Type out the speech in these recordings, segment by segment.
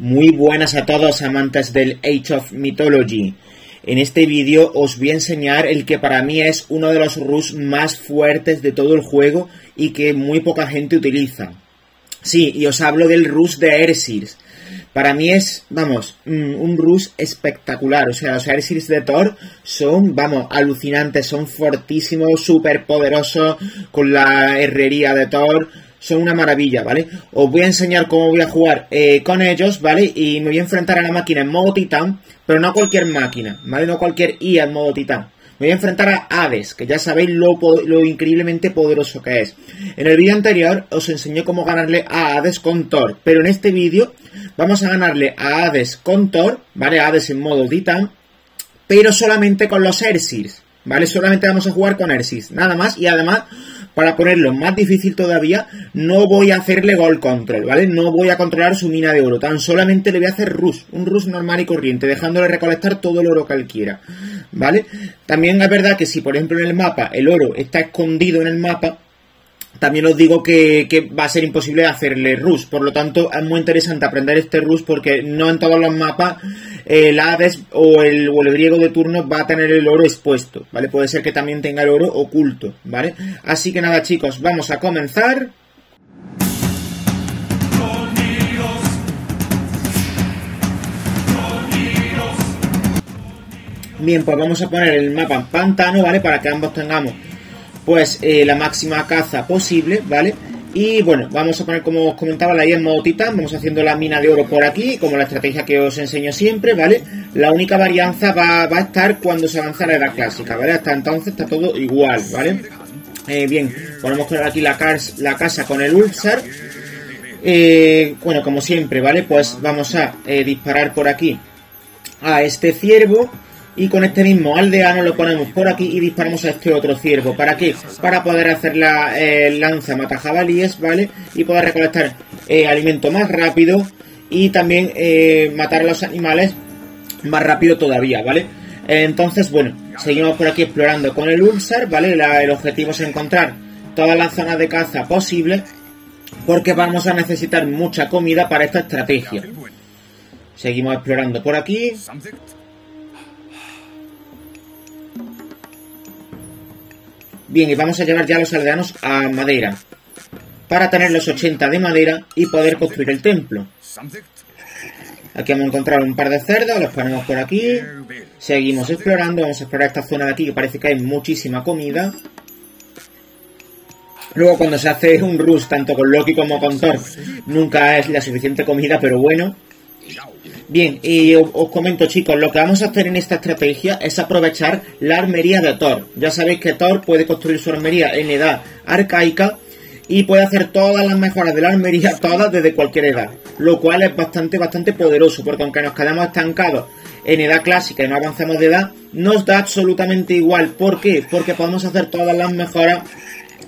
Muy buenas a todos amantes del Age of Mythology. En este vídeo os voy a enseñar el que para mí es uno de los Rus más fuertes de todo el juego y que muy poca gente utiliza. Sí, y os hablo del Rus de Ersirs. Para mí es, vamos, mm, un Rus espectacular. O sea, los Ersirs de Thor son, vamos, alucinantes, son fortísimos, súper poderosos, con la herrería de Thor son una maravilla, ¿vale? Os voy a enseñar cómo voy a jugar eh, con ellos, ¿vale? Y me voy a enfrentar a la máquina en modo titán, pero no cualquier máquina, ¿vale? No cualquier IA en modo titán. Me voy a enfrentar a Hades, que ya sabéis lo, lo increíblemente poderoso que es. En el vídeo anterior os enseñé cómo ganarle a Hades con Thor, pero en este vídeo vamos a ganarle a Hades con Thor, ¿vale? Hades en modo titán, pero solamente con los Ersirs, ¿vale? Solamente vamos a jugar con Ersirs, nada más, y además para ponerlo más difícil todavía, no voy a hacerle gol control, ¿vale? No voy a controlar su mina de oro, tan solamente le voy a hacer rush, un rush normal y corriente, dejándole recolectar todo el oro que él quiera, ¿vale? También es verdad que si, por ejemplo, en el mapa el oro está escondido en el mapa, también os digo que, va a ser imposible hacerle rush. Por lo tanto, es muy interesante aprender este rush porque no en todos los mapas el Hades o el, o griego de turno va a tener el oro expuesto, ¿vale? Puede ser que también tenga el oro oculto, ¿vale? Así que nada, chicos, vamos a comenzar. Bien, pues vamos a poner el mapa en pantano, ¿vale? Para que ambos tengamos, pues, eh, la máxima caza posible, ¿vale? Y bueno, vamos a poner como os comentaba la IA en titán, vamos haciendo la mina de oro por aquí, como la estrategia que os enseño siempre, ¿vale? La única varianza va, a estar cuando se avanza la edad clásica, ¿vale? Hasta entonces está todo igual, ¿vale? Eh, bien, ponemos poner aquí la, la casa con el Ulsar. Eh, bueno, como siempre, ¿vale? Pues vamos a eh, disparar por aquí a este ciervo y con este mismo aldeano lo ponemos por aquí y disparamos a este otro ciervo. ¿Para qué? Para poder hacer la eh, lanza mata jabalíes, ¿vale? Y poder recolectar eh, alimento más rápido y también eh, matar a los animales más rápido todavía, ¿vale? Entonces, bueno, seguimos por aquí explorando con el Ulsar, ¿vale? el objetivo es encontrar todas las zonas de caza posibles porque vamos a necesitar mucha comida para esta estrategia. Seguimos explorando por aquí. Bien, y vamos a llevar ya los aldeanos a madera. Para tener los 80 de madera y poder construir el templo. Aquí vamos a encontrar un par de cerdos, los ponemos por aquí. Seguimos explorando, vamos a explorar esta zona de aquí que parece que hay muchísima comida. Luego cuando se hace un rush tanto con Loki como con Thor, nunca es la suficiente comida, pero bueno. Bien, y os comento chicos, lo que vamos a hacer en esta estrategia es aprovechar la armería de Thor. Ya sabéis que Thor puede construir su armería en edad arcaica y puede hacer todas las mejoras de la armería, todas desde cualquier edad. Lo cual es bastante, bastante poderoso, porque aunque nos quedamos estancados en edad clásica y no avanzamos de edad, nos da absolutamente igual. ¿Por qué? Porque podemos hacer todas las mejoras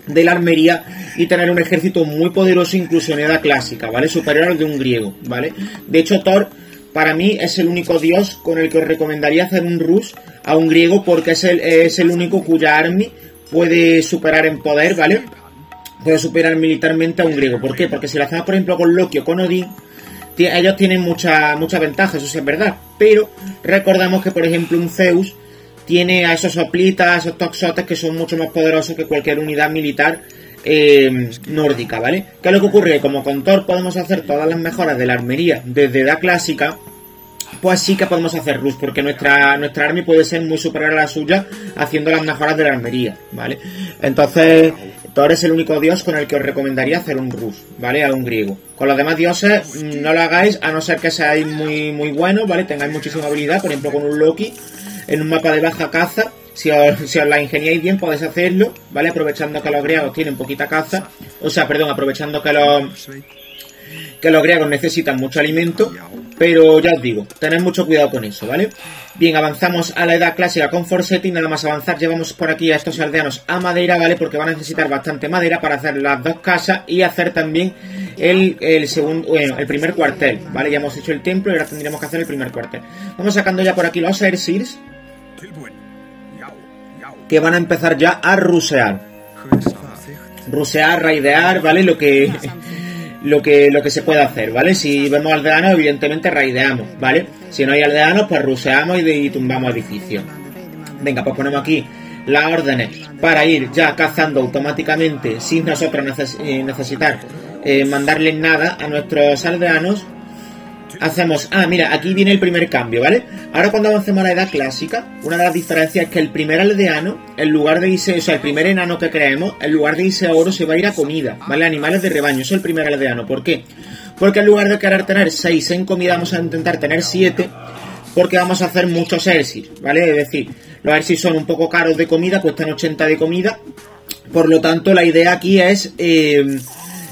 de la armería y tener un ejército muy poderoso incluso en edad clásica, ¿vale? Superior al de un griego, ¿vale? De hecho, Thor para mí es el único dios con el que os recomendaría hacer un rush a un griego porque es el, es el único cuya army puede superar en poder, ¿vale? Puede superar militarmente a un griego. ¿Por qué? Porque si lo hacemos, por ejemplo, con Loki o con Odín, ellos tienen mucha, mucha ventaja, eso sí es verdad. Pero recordamos que, por ejemplo, un Zeus tiene a esos soplitas, a esos toxotes que son mucho más poderosos que cualquier unidad militar eh, nórdica, ¿vale? ¿Qué es lo que ocurre? Como con Thor podemos hacer todas las mejoras de la armería desde edad clásica, pues sí que podemos hacer rush, porque nuestra, nuestra army puede ser muy superior a la suya haciendo las mejoras de la armería, ¿vale? Entonces, Thor es el único dios con el que os recomendaría hacer un rush, ¿vale? A un griego. Con los demás dioses no lo hagáis, a no ser que seáis muy, muy buenos, ¿vale? Tengáis muchísima habilidad, por ejemplo con un Loki, en un mapa de baja caza, si os, la ingeniáis bien podéis hacerlo, ¿vale? Aprovechando que los griegos tienen poquita caza. O sea, perdón, aprovechando que los, que los griegos necesitan mucho alimento. Pero ya os digo, tened mucho cuidado con eso, ¿vale? Bien, avanzamos a la edad clásica con Forsetti. Nada más avanzar, llevamos por aquí a estos aldeanos a madera, ¿vale? Porque van a necesitar bastante madera para hacer las dos casas y hacer también el, el segundo, bueno, el primer cuartel, ¿vale? Ya hemos hecho el templo y ahora tendríamos que hacer el primer cuartel. Vamos sacando ya por aquí los Airseals que van a empezar ya a rusear. Rusear, raidear, ¿vale? Lo que lo que, lo que se puede hacer, ¿vale? Si vemos aldeanos, evidentemente raideamos, ¿vale? Si no hay aldeanos, pues ruseamos y, tumbamos edificios. Venga, pues ponemos aquí las órdenes para ir ya cazando automáticamente sin nosotros eh, necesitar eh, mandarles nada a nuestros aldeanos hacemos... Ah, mira, aquí viene el primer cambio, ¿vale? Ahora cuando avancemos a la edad clásica, una de las diferencias es que el primer aldeano, en lugar de irse... O sea, el primer enano que creemos, en lugar de irse a oro, se va a ir a comida, ¿vale? Animales de rebaño, eso es el primer aldeano. ¿Por qué? Porque en lugar de querer tener 6 en comida, vamos a intentar tener 7, porque vamos a hacer muchos Ersir, ¿vale? Es decir, los Ersir son un poco caros de comida, cuestan 80 de comida, por lo tanto la idea aquí es... Eh,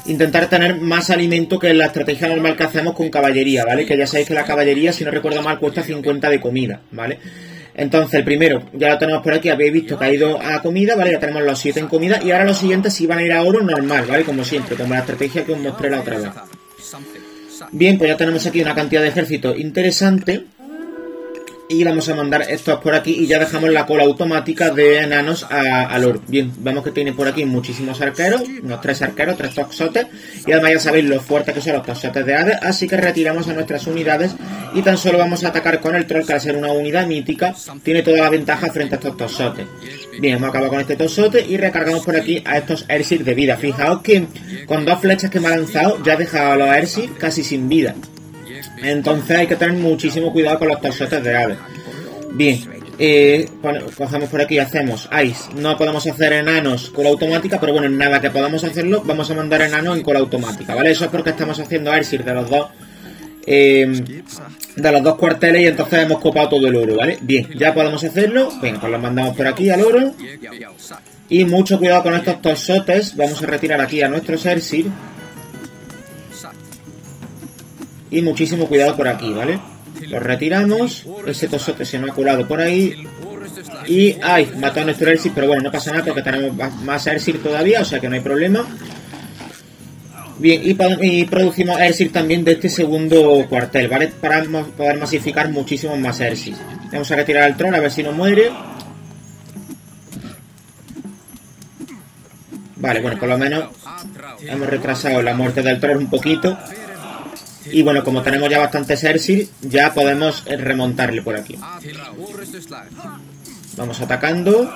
intentar tener más alimento que la estrategia normal que hacemos con caballería, ¿vale? Que ya sabéis que la caballería, si no recuerdo mal, cuesta 50 de comida, ¿vale? Entonces, el primero, ya lo tenemos por aquí, habéis visto que ha ido a comida, ¿vale? Ya tenemos los 7 en comida. Y ahora los siguientes sí van a ir a oro normal, ¿vale? Como siempre, como la estrategia que os mostré la otra vez. Bien, pues ya tenemos aquí una cantidad de ejército interesante y vamos a mandar estos por aquí y ya dejamos la cola automática de enanos a, a Lord. Bien, vemos que tiene por aquí muchísimos arqueros, unos tres arqueros, tres toxotes y además ya sabéis lo fuertes que son los toxotes de Hades, así que retiramos a nuestras unidades y tan solo vamos a atacar con el troll que al ser una unidad mítica tiene toda la ventaja frente a estos toxotes. Bien, hemos acabado con este toxote y recargamos por aquí a estos Ersir de vida. Fijaos que con dos flechas que me ha lanzado ya ha dejado a los Ersir casi sin vida. Entonces hay que tener muchísimo cuidado con los torsotes de ave. Bien, eh, cogemos por aquí y hacemos Ice. No podemos hacer enanos con automática, pero bueno, nada que podamos hacerlo, vamos a mandar enanos en cola automática, ¿vale? Eso es porque estamos haciendo Airship de los dos eh, de los dos cuarteles y entonces hemos copado todo el oro, ¿vale? Bien, ya podemos hacerlo. Venga, pues lo mandamos por aquí al oro. Y mucho cuidado con estos torsotes. Vamos a retirar aquí a nuestros Airship. Y muchísimo cuidado por aquí, ¿vale? Lo retiramos. Ese tosote se me ha colado por ahí. Y, ay, mató a nuestro Ersir, pero bueno, no pasa nada porque tenemos más Ersir todavía, o sea que no hay problema. Bien, y, producimos Ersir también de este segundo cuartel, ¿vale? Para poder masificar muchísimos más Ersir. Vamos a retirar al trono a ver si no muere. Vale, bueno, por lo menos hemos retrasado la muerte del trono un poquito. Y bueno, como tenemos ya bastante Sersil, ya podemos remontarle por aquí. Vamos atacando.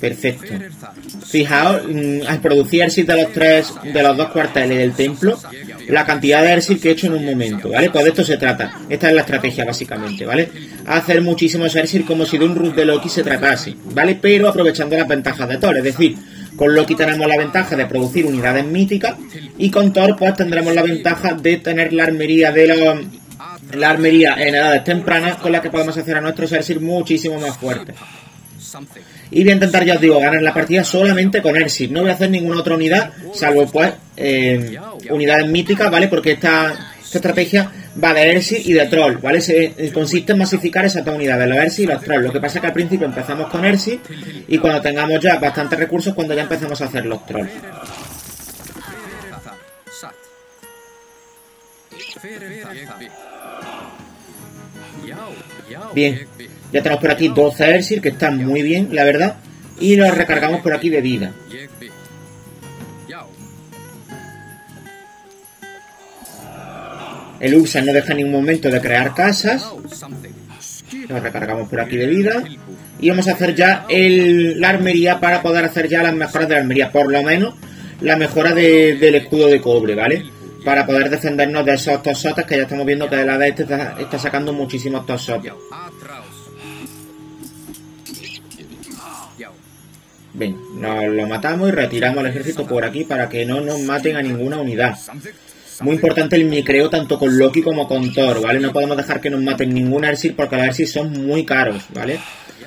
Perfecto. Fijaos, mm, al producir Ersil de los tres, de los dos cuarteles del templo, la cantidad de Ersil que he hecho en un momento, ¿vale? Pues de esto se trata. Esta es la estrategia, básicamente, ¿vale? Hacer muchísimos Ersil como si de un root de Loki se tratase, ¿vale? Pero aprovechando las ventajas de Thor, es decir, con Loki tenemos la ventaja de producir unidades míticas y con Thor pues tendremos la ventaja de tener la armería de los la armería en edades tempranas con la que podemos hacer a nuestros Ersir muchísimo más fuertes. Y voy a intentar, ya os digo, ganar la partida solamente con Ersir. No voy a hacer ninguna otra unidad, salvo pues eh, unidades míticas, ¿vale? Porque esta esta estrategia va de Ersi y de Troll, ¿vale? Eh, consiste en masificar esas dos unidades, los Ersi y los Troll. Lo que pasa es que al principio empezamos con Ersi y cuando tengamos ya bastantes recursos, cuando ya empezamos a hacer los Trolls. Bien, ya tenemos por aquí 12 Ersir que están muy bien, la verdad. Y los recargamos por aquí de vida. El Ursa no deja ningún momento de crear casas. Lo recargamos por aquí de vida. Y vamos a hacer ya el, la armería para poder hacer ya las mejoras de la armería. Por lo menos la mejora del escudo de cobre, ¿vale? Para poder defendernos de esos tosotes que ya estamos viendo que de la de este está, sacando muchísimos tosotes. Bien, nos lo matamos y retiramos al ejército por aquí para que no nos maten a ninguna unidad. Muy importante el micreo tanto con Loki como con Thor, ¿vale? No podemos dejar que nos maten ningún Ersir porque los Ersir son muy caros, ¿vale?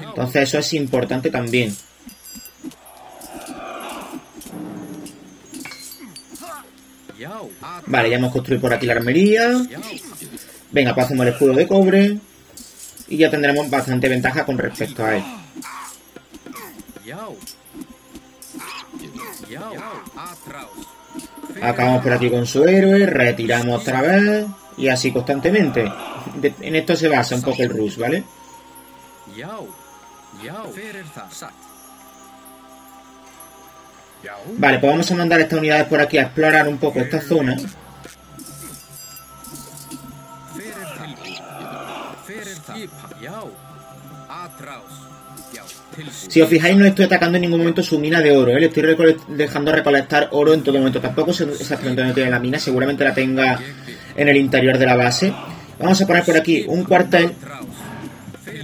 Entonces eso es importante también. Vale, ya hemos construido por aquí la armería. Venga, pues hacemos el escudo de cobre. Y ya tendremos bastante ventaja con respecto a él. Acabamos por aquí con su héroe, retiramos otra vez y así constantemente. en esto se basa un poco el rush, ¿vale? Vale, pues vamos a mandar estas unidades por aquí a explorar un poco esta zona. Si os fijáis, no estoy atacando en ningún momento su mina de oro, ¿eh? le estoy dejando recolectar oro en todo momento. Tampoco sé exactamente dónde tiene la mina, seguramente la tenga en el interior de la base. Vamos a poner por aquí un cuartel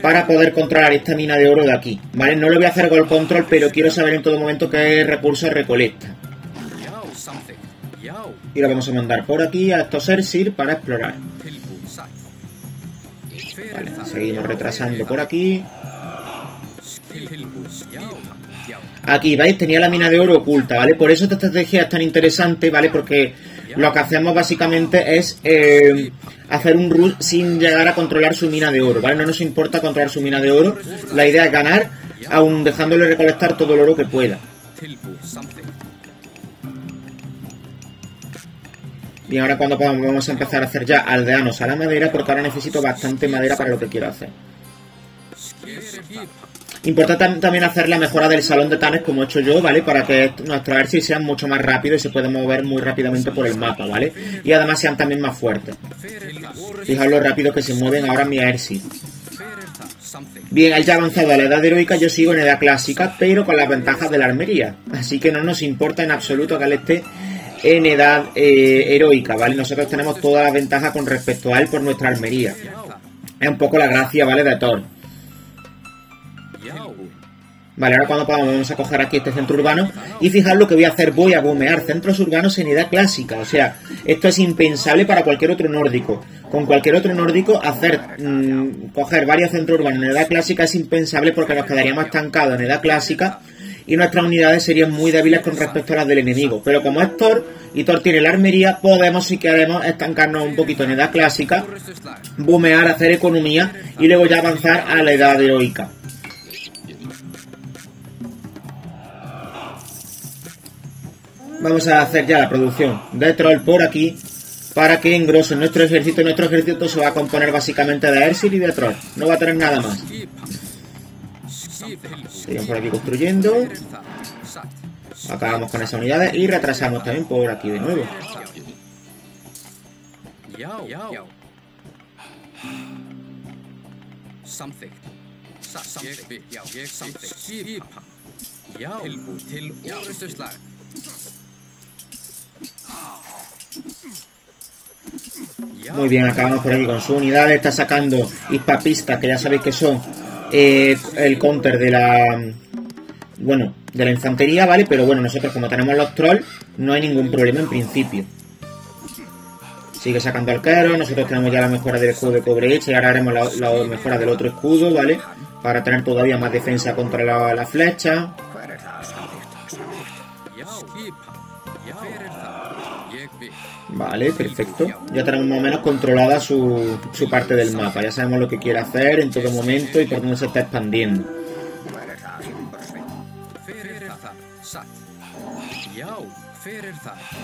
para poder controlar esta mina de oro de aquí. No le voy a hacer gol control, pero quiero saber en todo momento qué recursos recolecta. Y lo vamos a mandar por aquí a estos Ersir para explorar. Vale, seguimos retrasando por aquí. Aquí, ¿veis? Tenía la mina de oro oculta, ¿vale? Por eso esta estrategia es tan interesante, ¿vale? Porque lo que hacemos básicamente es eh, hacer un rush sin llegar a controlar su mina de oro, ¿vale? No nos importa controlar su mina de oro. La idea es ganar, aún dejándole recolectar todo el oro que pueda. Bien, ahora cuando podamos vamos a empezar a hacer ya aldeanos a la madera, porque ahora necesito bastante madera para lo que quiero hacer. Importante también hacer la mejora del salón de tanes como he hecho yo, ¿vale? Para que nuestros Airseed sean mucho más rápidos y se puedan mover muy rápidamente por el mapa, ¿vale? Y además sean también más fuertes. Fijaos lo rápido que se mueven ahora mi Airseed. Bien, él ya ha avanzado a la edad heroica, yo sigo en edad clásica, pero con las ventajas de la armería. Así que no nos importa en absoluto que él esté en edad eh, heroica, ¿vale? Nosotros tenemos todas las ventajas con respecto a él por nuestra armería. Es un poco la gracia, ¿vale? De Thor. Vale, ahora cuando podamos vamos a coger aquí este centro urbano y fijar lo que voy a hacer, voy a bombear centros urbanos en edad clásica, o sea, esto es impensable para cualquier otro nórdico. Con cualquier otro nórdico hacer, mm, coger varios centros urbanos en edad clásica es impensable porque nos quedaríamos estancados en edad clásica y nuestras unidades serían muy débiles con respecto a las del enemigo. Pero como es Thor y Thor tiene la armería, podemos si queremos estancarnos un poquito en edad clásica, bombear, hacer economía y luego ya avanzar a la edad heroica. Vamos a hacer ya la producción de troll por aquí para que engrosen nuestro ejército. Nuestro ejército se va a componer básicamente de Ersil y de troll. No va a tener nada más. Seguimos por aquí construyendo. Acabamos con esas unidades y retrasamos también por aquí de nuevo. Muy bien, acabamos por aquí con su unidad. Está sacando hispapistas, que ya sabéis que son eh, el counter de la... Bueno, de la infantería, ¿vale? Pero bueno, nosotros como tenemos los trolls, no hay ningún problema en principio. Sigue sacando arqueros, nosotros tenemos ya la mejora del escudo de cobre hecha y ahora haremos la, mejora del otro escudo, ¿vale? Para tener todavía más defensa contra la, la flecha. Vale, perfecto. Ya tenemos más o menos controlada su, su parte del mapa. Ya sabemos lo que quiere hacer en todo momento y por dónde se está expandiendo.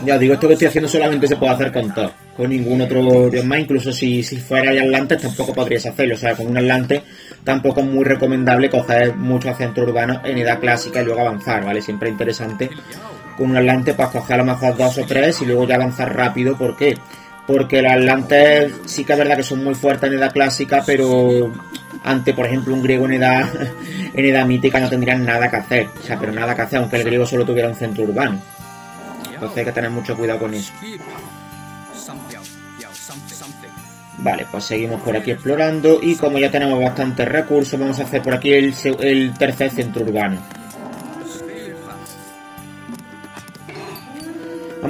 Ya digo, esto que estoy haciendo solamente se puede hacer con todo. Con ningún otro dios más. Incluso si, si fuera Atlantes tampoco podrías hacerlo. O sea, con un Atlante tampoco es muy recomendable coger muchos centros urbanos en edad clásica y luego avanzar, ¿vale? Siempre interesante con un Atlante para coger a lo mejor dos o tres y luego ya avanzar rápido. ¿Por qué? Porque los Atlantes sí que es verdad que son muy fuertes en edad clásica, pero ante, por ejemplo, un griego en edad, en edad mítica no tendrían nada que hacer. O sea, pero nada que hacer, aunque el griego solo tuviera un centro urbano. Entonces hay que tener mucho cuidado con eso. Vale, pues seguimos por aquí explorando y como ya tenemos bastantes recursos, vamos a hacer por aquí el, el tercer centro urbano.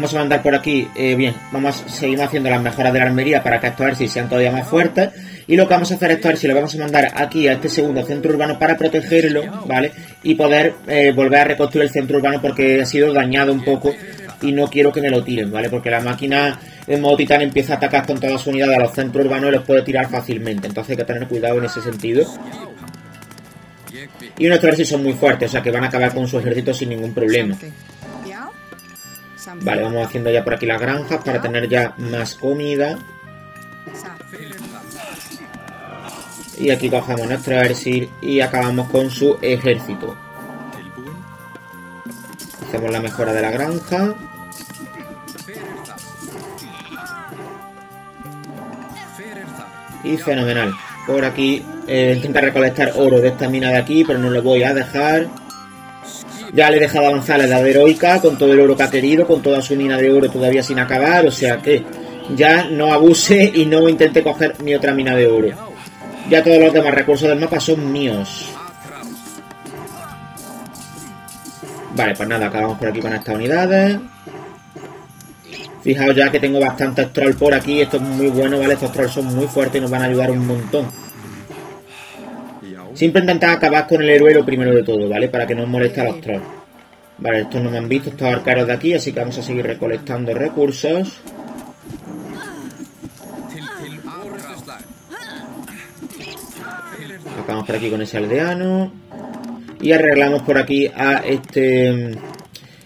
Vamos a mandar por aquí, eh, bien, vamos a seguir haciendo las mejoras de la armería para que estos si sean todavía más fuertes. Y lo que vamos a hacer es si lo vamos a mandar aquí a este segundo centro urbano para protegerlo, ¿vale? Y poder eh, volver a reconstruir el centro urbano porque ha sido dañado un poco y no quiero que me lo tiren, ¿vale? Porque la máquina en modo titán empieza a atacar con toda su unidad a los centros urbanos y los puede tirar fácilmente. Entonces hay que tener cuidado en ese sentido. Y nuestros si son muy fuertes, o sea que van a acabar con su ejército sin ningún problema. Vale, vamos haciendo ya por aquí las granjas para tener ya más comida. Y aquí cogemos nuestro Ersir y acabamos con su ejército. Hacemos la mejora de la granja. Y fenomenal. Por aquí eh, intenta recolectar oro de esta mina de aquí, pero no lo voy a dejar. Ya le he dejado avanzar la edad heroica con todo el oro que ha querido, con toda su mina de oro todavía sin acabar, o sea que ya no abuse y no intente coger mi otra mina de oro. Ya todos los demás recursos del mapa son míos. Vale, pues nada, acabamos por aquí con estas unidades. Fijaos ya que tengo bastantes trolls por aquí. Esto es muy bueno, ¿vale? Estos trolls son muy fuertes y nos van a ayudar un montón. Siempre intentar acabar con el héroe primero de todo, ¿vale? Para que no moleste a los trolls. Vale, estos no me han visto, estos arcaros de aquí, así que vamos a seguir recolectando recursos. Acabamos por aquí con ese aldeano. Y arreglamos por aquí a este,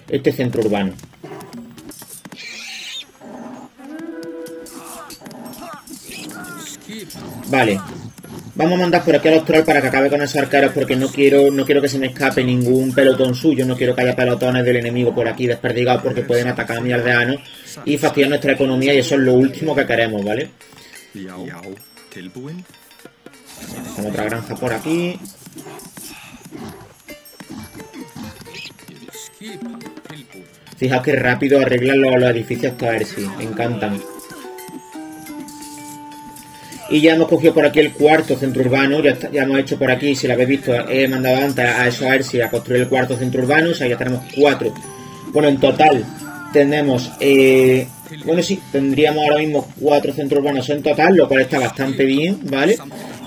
este centro urbano. Vale. Vamos a mandar por aquí a los trolls para que acabe con esos arqueros porque no quiero, no quiero que se me escape ningún pelotón suyo. No quiero que haya pelotones del enemigo por aquí desperdigados porque pueden atacar a mi aldeano y fastidiar nuestra economía y eso es lo último que queremos, ¿vale? Tengo otra granja por aquí. Fijaos que rápido arreglan los, los edificios si me encantan. Y ya hemos cogido por aquí el cuarto centro urbano, ya, ya hemos hecho por aquí, si lo habéis visto, he mandado antes a eso a a construir el cuarto centro urbano, o sea, ya tenemos cuatro. Bueno, en total tenemos, eh, bueno, sí, tendríamos ahora mismo cuatro centros urbanos en total, lo cual está bastante bien, ¿vale?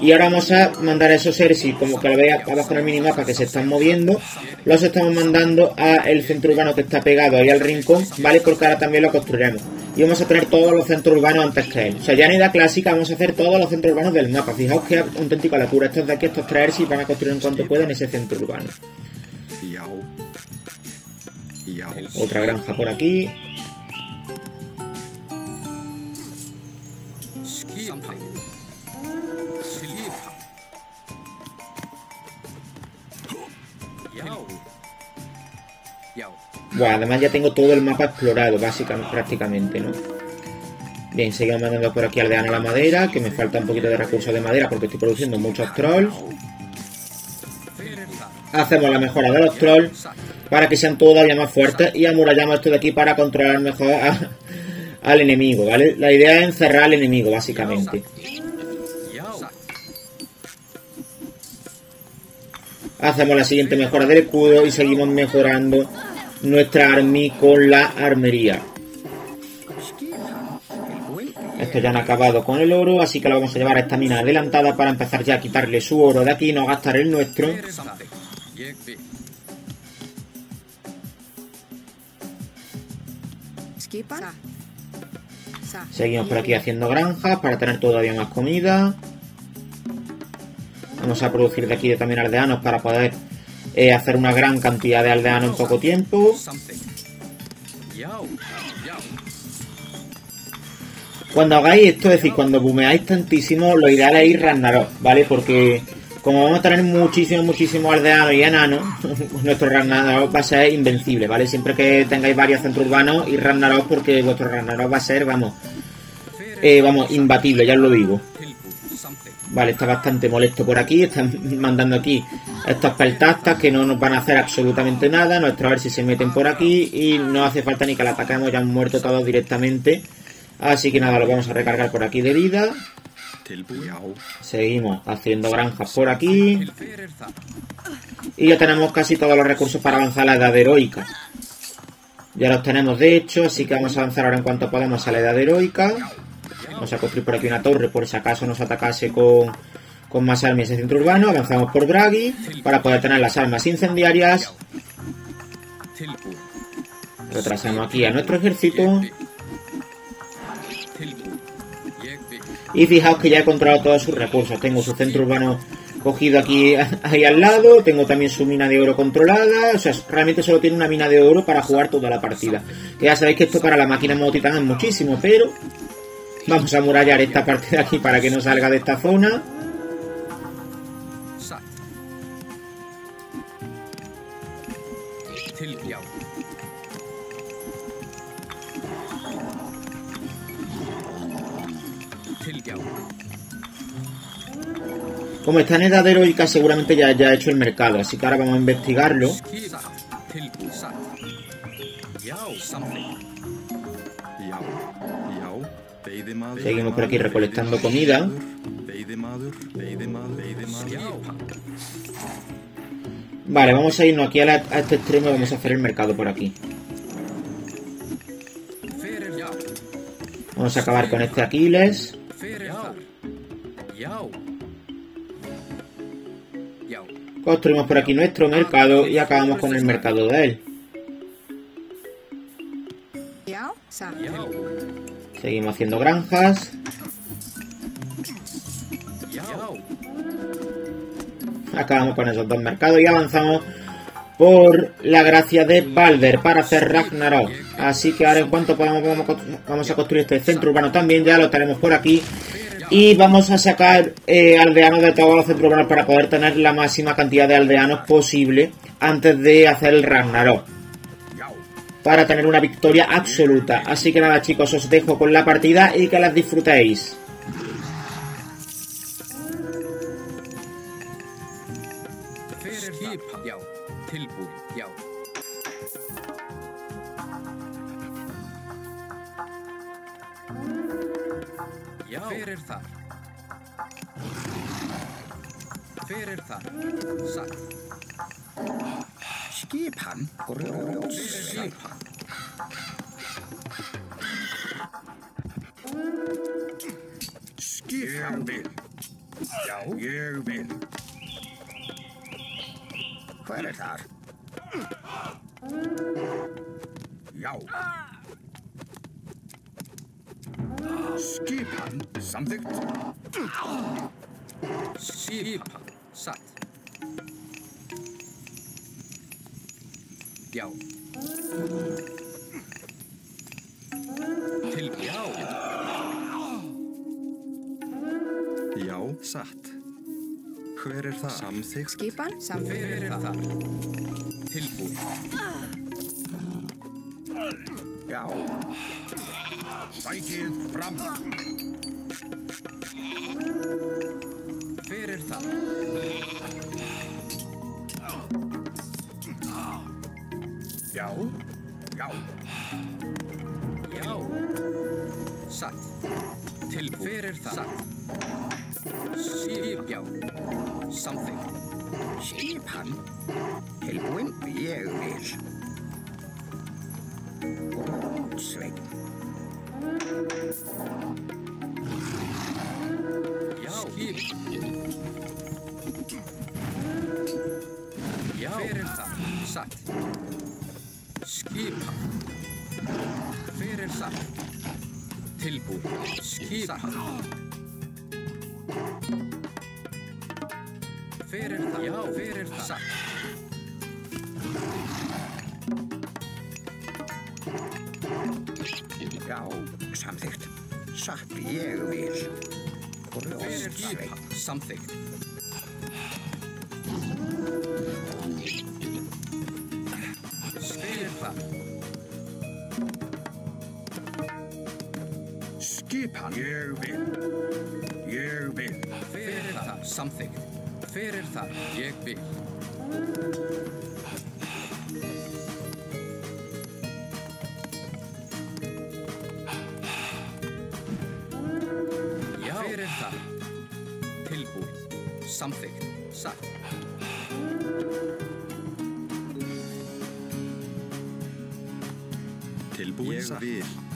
Y ahora vamos a mandar a esos seres, y como que lo veis abajo en el minimapa que se están moviendo, los estamos mandando a el centro urbano que está pegado ahí al rincón, ¿vale? Porque ahora también lo construiremos. Y vamos a tener todos los centros urbanos antes que él. O sea, ya en edad clásica vamos a hacer todos los centros urbanos del mapa. Fijaos que auténtica locura. Estos de aquí, estos traerse y van a construir en cuanto puedan ese centro urbano. Otra granja por aquí. Además ya tengo todo el mapa explorado, básicamente, prácticamente, ¿no? Bien, seguimos mandando por aquí aldeano la madera, que me falta un poquito de recursos de madera porque estoy produciendo muchos trolls. Hacemos la mejora de los trolls para que sean todavía más fuertes y amurallamos esto de aquí para controlar mejor al enemigo, ¿vale? La idea es encerrar al enemigo, básicamente. Hacemos la siguiente mejora del escudo y seguimos mejorando nuestra army con la armería. Esto ya han acabado con el oro, así que lo vamos a llevar a esta mina adelantada para empezar ya a quitarle su oro de aquí y no gastar el nuestro. Seguimos por aquí haciendo granjas para tener todavía más comida. Vamos a producir de aquí también aldeanos para poder eh, hacer una gran cantidad de aldeanos en poco tiempo. Cuando hagáis esto, es decir, cuando bumeáis tantísimo, lo ideal es ir Ragnarok, ¿vale? Porque como vamos a tener muchísimo, muchísimo aldeanos y enanos, nuestro Ragnarok va a ser invencible, ¿vale? Siempre que tengáis varios centros urbanos, ir Ragnarok porque vuestro Ragnarok va a ser, vamos, eh, vamos, imbatible, ya os lo digo. Vale, está bastante molesto por aquí. Están mandando aquí estas peltastas que no nos van a hacer absolutamente nada. Nuestro a ver si se meten por aquí. Y no hace falta ni que la ataquemos, ya han muerto todos directamente. Así que nada, lo vamos a recargar por aquí de vida. Seguimos haciendo granjas por aquí. Y ya tenemos casi todos los recursos para avanzar a la edad heroica. Ya los tenemos de hecho, así que vamos a avanzar ahora en cuanto podamos a la edad heroica. Vamos a construir por aquí una torre por si acaso nos atacase con, con más armas ese centro urbano. Avanzamos por Bragi para poder tener las armas incendiarias. Retrasamos aquí a nuestro ejército. Y fijaos que ya he controlado todos sus recursos. Tengo su centro urbano cogido aquí ahí al lado. Tengo también su mina de oro controlada. O sea, realmente solo tiene una mina de oro para jugar toda la partida. Que ya sabéis que esto para la máquina modo titán es muchísimo, pero Vamos a murallar esta parte de aquí para que no salga de esta zona. Como está en edad heroica seguramente ya haya hecho el mercado, así que ahora vamos a investigarlo. Seguimos por aquí recolectando comida. Vale, vamos a irnos aquí a, este extremo y vamos a hacer el mercado por aquí. Vamos a acabar con este Aquiles. Construimos por aquí nuestro mercado y acabamos con el mercado de él. Seguimos haciendo granjas. Acabamos con esos dos mercados y avanzamos por la gracia de Balder para hacer Ragnarok. Así que ahora en cuanto podamos vamos a construir este centro urbano también, ya lo tenemos por aquí. Y vamos a sacar eh, aldeanos de todos los centros urbanos para poder tener la máxima cantidad de aldeanos posible antes de hacer el Ragnarok. Para tener una victoria absoluta. Así que nada chicos, os dejo con la partida y que las disfrutéis. Skipan Jauweel. Jauweel. Waar het haar? Yow. Skip something. Skip sat. Yow. Já, satt. Hver er það? Samþyggt. Skipan, samþyggt. Hver er það? Tilbúið. Já. Sækið fram. Hver er það? Já, já. Já. Satt. Til fyrir það. Satt já, samþygt. Skipan, tilbúinn, ég vil. Svein. Já, skip. Já, hver er það? Satt. Skipan. Hver er það? Tilbúinn, skipan. fyrir það, já, fyrir það, satt. Já, samþygt. Satt ég vil. Róst fyrir það, samþygt. Ég þig. Já. Fyrir það. Tilbúið. Samþyggt. Satt. Tilbúið satt. Ég vil.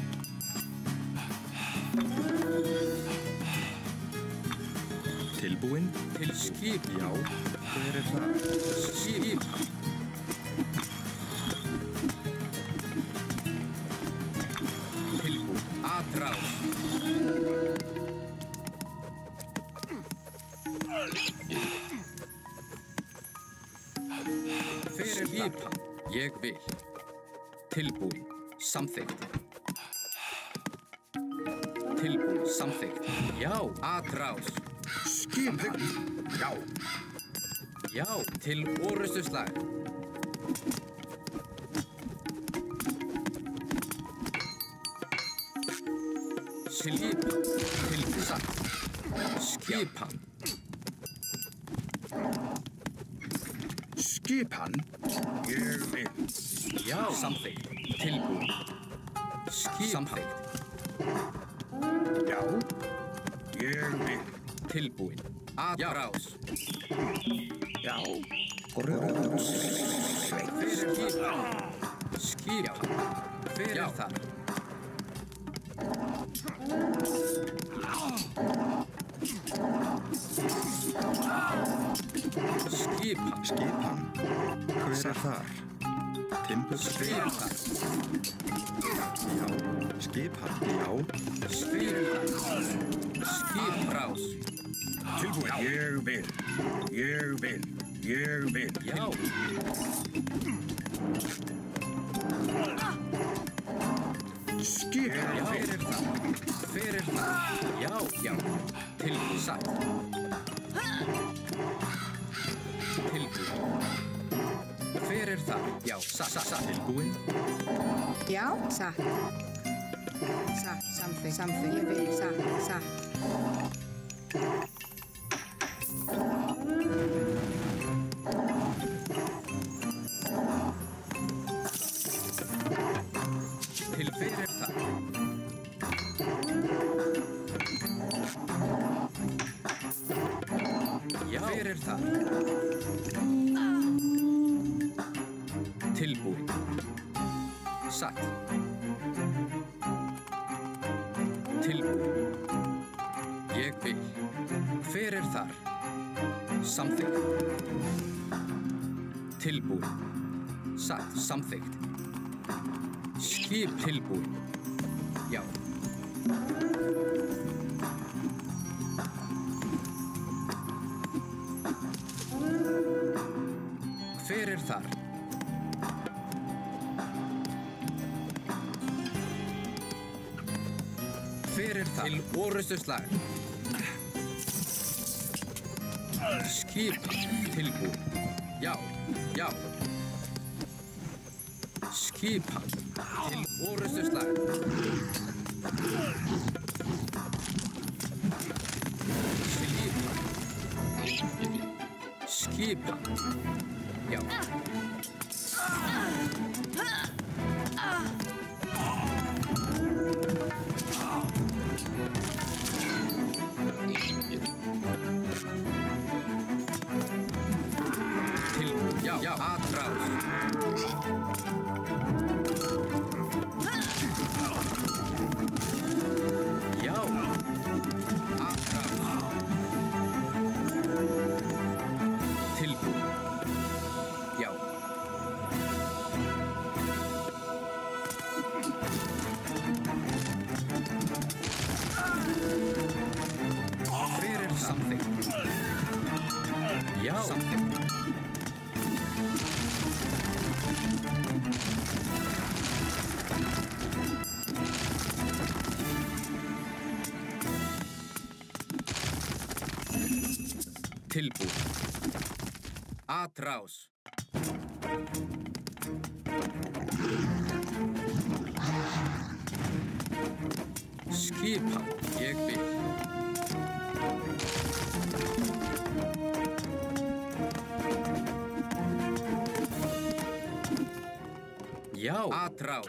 Tilbúinn til skip, já. Hver er það? Skip. Til orustu slag. Skip. Til satt. Skipan. Skipan? Ég vil. Já. Samþykkt. Tilbúin. Skipan. Samþykkt. Já. Ég vil. Tilbúin. Atrás. Já, grjót, sveit. Fyrir því. Skýr. Já, fyrir það. Skipa. Skipa. Hver er þar? Timbus. Skýr það. Já, skipa. Já. Skýr það. Skýr frás. Tilbúin. Ég vil. Ég vil. Ég vil. Já. Skipan. Já. Fyrir þar. Fyrir þar. Já, já. Tilbúin. Satt. Tilbúin. Fyrir þar. Já, satt, satt, satt. Tilbúin. Já, satt. Satt, samþykkt, samþykkt, ég vil, satt, satt. Satt. Samþykkt. Skip tilbúin. Já. Hver er þar? Hver er þar? Til orustu slag. Skip tilbúin. Já, já kýpa til orustuslag. Skipa. Skipa. Já. Til, já, já, aðráð. うん。Atrás. Skipan. Ég vil. Já. Atrás.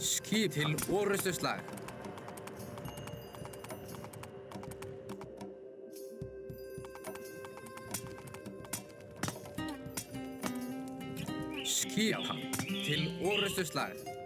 Skip til orustu slag. Luister slaag.